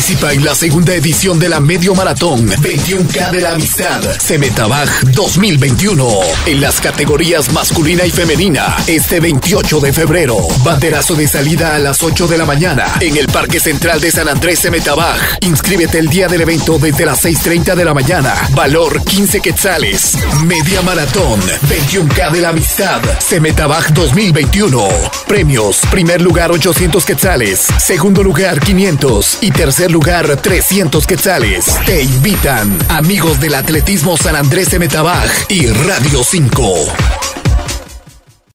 Participa en la segunda edición de la Medio Maratón 21K de la Amistad Cemetabaj 2021 en las categorías masculina y femenina este 28 de febrero. Banderazo de salida a las 8 de la mañana en el Parque Central de San Andrés Cemetabaj. Inscríbete el día del evento desde las 6.30 de la mañana. Valor 15 quetzales. Media Maratón 21K de la Amistad Cemetabaj 2021. Premios. Primer lugar 800 quetzales. Segundo lugar 500 y tercer lugar 300 quetzales. Te invitan amigos del atletismo San Andrés de Metabaj y Radio 5.